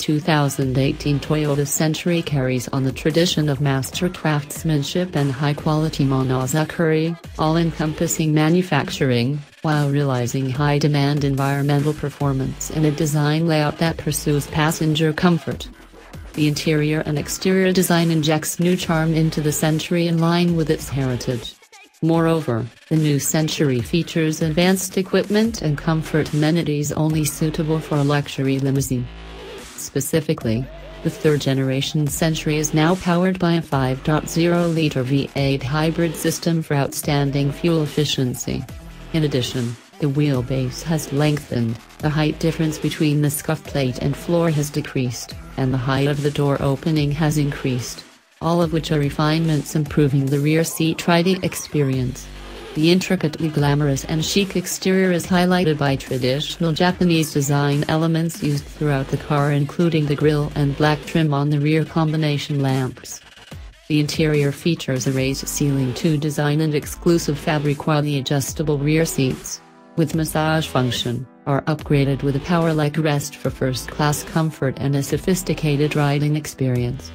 2018 Toyota Century carries on the tradition of master craftsmanship and high-quality Monozukuri, all-encompassing manufacturing, while realizing high-demand environmental performance in a design layout that pursues passenger comfort. The interior and exterior design injects new charm into the Century in line with its heritage. Moreover, the new Century features advanced equipment and comfort amenities only suitable for a luxury limousine. Specifically, the third-generation Century is now powered by a 5.0-liter V8 hybrid system for outstanding fuel efficiency. In addition, the wheelbase has lengthened, the height difference between the scuff plate and floor has decreased, and the height of the door opening has increased all of which are refinements improving the rear seat riding experience. The intricately glamorous and chic exterior is highlighted by traditional Japanese design elements used throughout the car including the grille and black trim on the rear combination lamps. The interior features a raised ceiling to design and exclusive fabric while the adjustable rear seats, with massage function, are upgraded with a power leg rest for first-class comfort and a sophisticated riding experience.